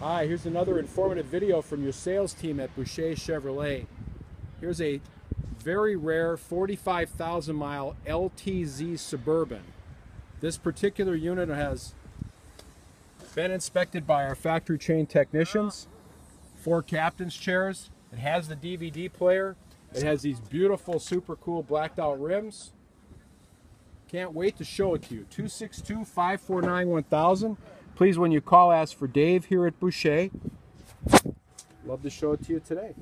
Hi, here's another informative video from your sales team at Boucher Chevrolet. Here's a very rare 45,000 mile LTZ Suburban. This particular unit has been inspected by our factory trained technicians. Four captain's chairs. It has the DVD player. It has these beautiful, super cool blacked out rims. Can't wait to show it to you. 262 549 1000. Please, when you call, ask for Dave here at Boucher. Love to show it to you today.